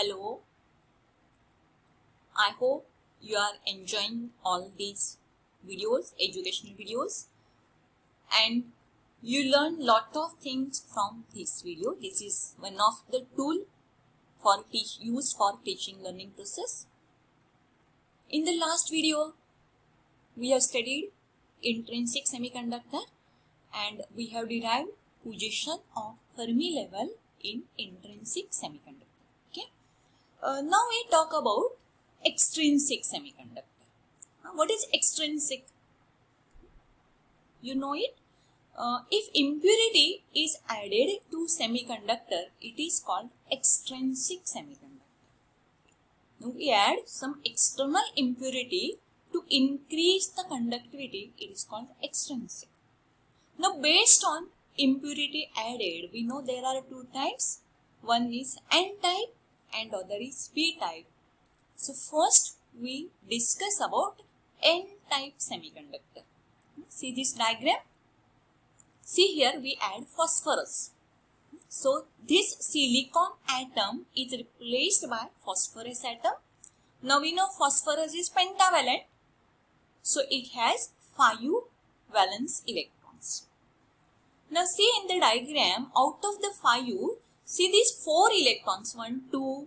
Hello. I hope you are enjoying all these videos, educational videos and you learn lot of things from this video. This is one of the tool for teach used for teaching learning process. In the last video, we have studied intrinsic semiconductor and we have derived position of Fermi level in intrinsic semiconductor. Uh, now we talk about extrinsic semiconductor. Uh, what is extrinsic? You know it? Uh, if impurity is added to semiconductor, it is called extrinsic semiconductor. Now we add some external impurity to increase the conductivity, it is called extrinsic. Now based on impurity added, we know there are two types. One is N-type and other is P-type. So first we discuss about N-type semiconductor. See this diagram? See here we add phosphorus. So this silicon atom is replaced by phosphorus atom. Now we know phosphorus is pentavalent. So it has 5 valence electrons. Now see in the diagram, out of the 5, see these 4 electrons, 1, 2,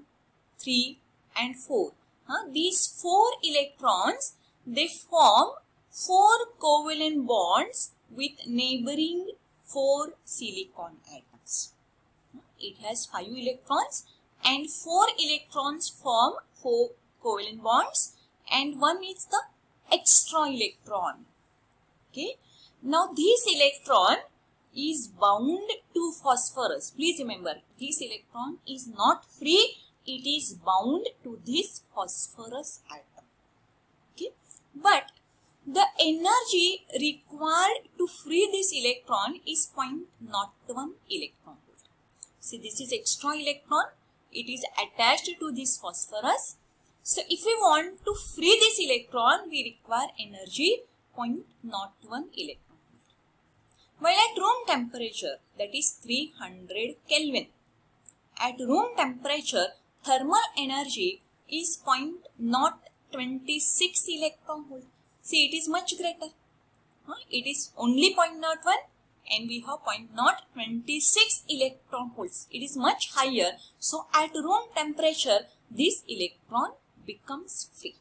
3 and 4. Huh? These 4 electrons, they form 4 covalent bonds with neighboring 4 silicon atoms. It has 5 electrons and 4 electrons form 4 covalent bonds and one is the extra electron. Okay. Now this electron is bound to phosphorus. Please remember, this electron is not free. It is bound to this phosphorus atom. Okay. But the energy required to free this electron is 0.01 electron volt. See, this is extra electron. It is attached to this phosphorus. So, if we want to free this electron, we require energy 0.01 electron. While at room temperature, that is 300 Kelvin, at room temperature, thermal energy is 0.026 electron volt. See, it is much greater. It is only 0.01 and we have 0.026 electron volts. It is much higher. So, at room temperature, this electron becomes free.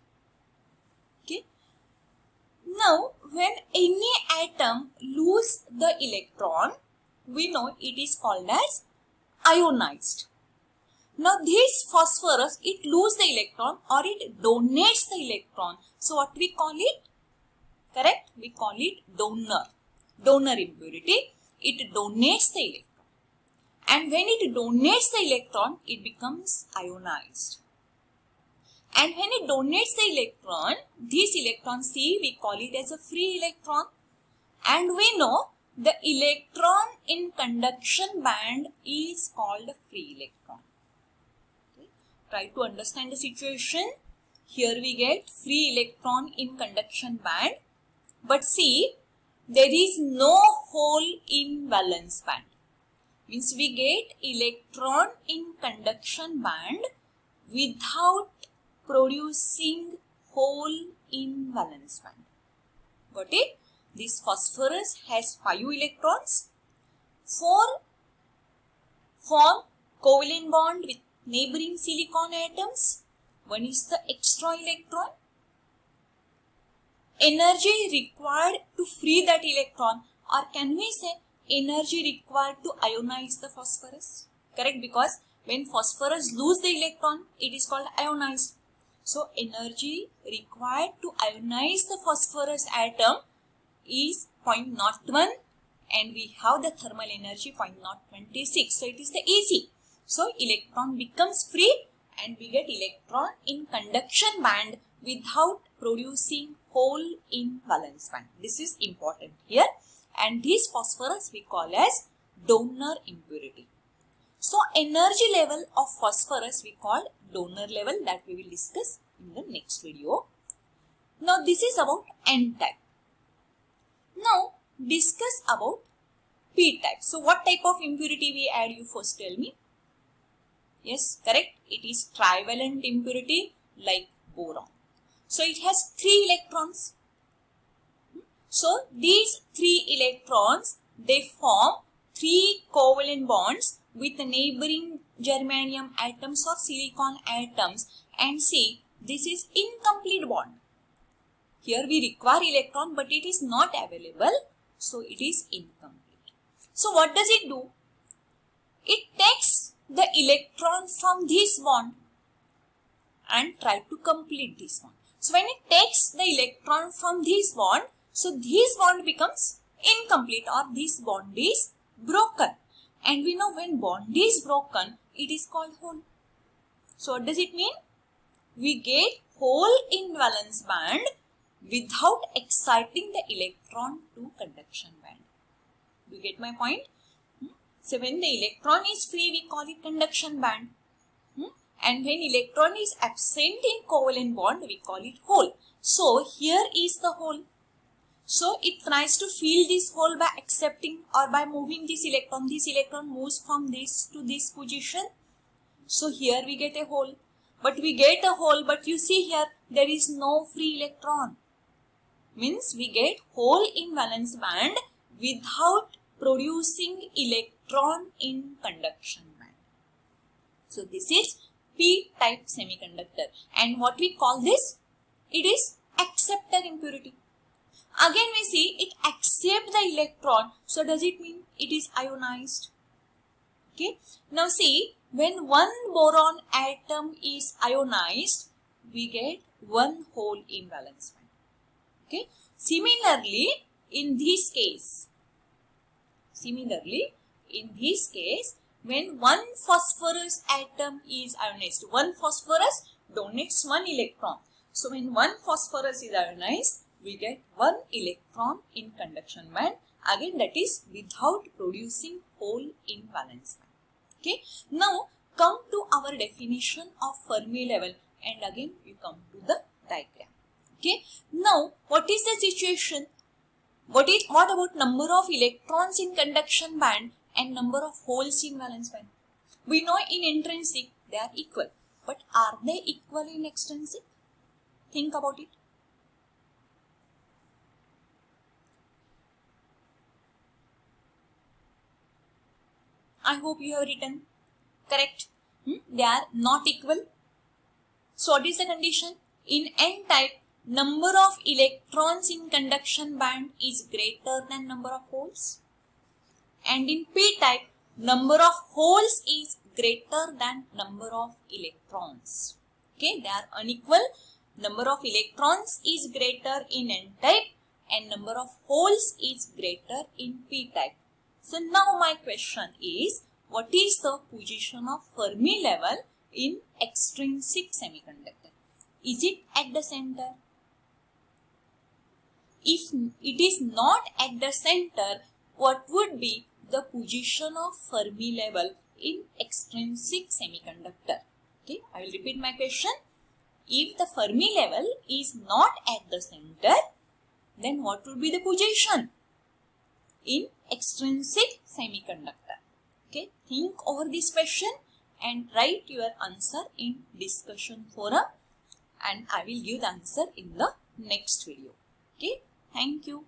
Now, when any atom lose the electron, we know it is called as ionized. Now, this phosphorus, it lose the electron or it donates the electron. So, what we call it? Correct? We call it donor. Donor impurity. It donates the electron. And when it donates the electron, it becomes ionized. And when it donates the electron, electron C, we call it as a free electron. And we know the electron in conduction band is called a free electron. Okay. Try to understand the situation. Here we get free electron in conduction band. But see, there is no hole in valence band. Means we get electron in conduction band without producing hole in valence band. Got it? This phosphorus has 5 electrons. 4 form covalent bond with neighboring silicon atoms. One is the extra electron. Energy required to free that electron or can we say energy required to ionize the phosphorus? Correct because when phosphorus lose the electron, it is called ionized. So energy required to ionize the phosphorus atom is 0.01 and we have the thermal energy 0.026. So it is the easy. So electron becomes free and we get electron in conduction band without producing hole in valence band. This is important here and this phosphorus we call as donor impurity. So energy level of phosphorus we call donor level that we will discuss in the next video. Now this is about N-type. Now discuss about P-type. So what type of impurity we add you first tell me? Yes, correct. It is trivalent impurity like boron. So it has three electrons. So these three electrons, they form three covalent bonds with the neighboring germanium atoms or silicon atoms and see this is incomplete bond. Here we require electron but it is not available so it is incomplete. So what does it do? It takes the electron from this bond and try to complete this bond. So when it takes the electron from this bond, so this bond becomes incomplete or this bond is broken. And we know when bond is broken, it is called hole. So what does it mean? We get hole in valence band without exciting the electron to conduction band. Do you get my point? Hmm? So when the electron is free, we call it conduction band. Hmm? And when electron is absent in covalent bond, we call it hole. So here is the hole. So it tries to fill this hole by accepting or by moving this electron. This electron moves from this to this position. So here we get a hole. But we get a hole but you see here there is no free electron means we get hole in valence band without producing electron in conduction band. So this is p-type semiconductor and what we call this? It is acceptor impurity. Again we see it accept the electron. So does it mean it is ionized? Okay. Now see when one boron atom is ionized we get one hole band. Okay. Similarly, in this case, similarly, in this case, when one phosphorus atom is ionized, one phosphorus donates one electron. So, when one phosphorus is ionized, we get one electron in conduction band. Again, that is without producing hole in valence band. Okay. Now, come to our definition of Fermi level and again we come to the diagram. Okay. Now, what is the situation? What is what about number of electrons in conduction band and number of holes in valence band? We know in intrinsic they are equal, but are they equal in extrinsic? Think about it. I hope you have written correct. Hmm? They are not equal. So what is the condition? In n-type, number of electrons in conduction band is greater than number of holes and in p-type number of holes is greater than number of electrons okay they are unequal number of electrons is greater in n-type and number of holes is greater in p-type so now my question is what is the position of Fermi level in extrinsic semiconductor is it at the center if it is not at the center, what would be the position of Fermi level in extrinsic semiconductor? Okay, I will repeat my question. If the Fermi level is not at the center, then what would be the position in extrinsic semiconductor? Okay, think over this question and write your answer in discussion forum and I will give the answer in the next video. Okay. Thank you.